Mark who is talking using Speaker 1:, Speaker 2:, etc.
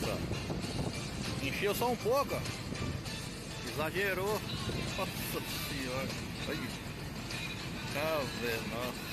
Speaker 1: Nossa! Encheu só um pouco, ó. Exagerou. Nossa senhora. Olha. Ah, velho, Nossa.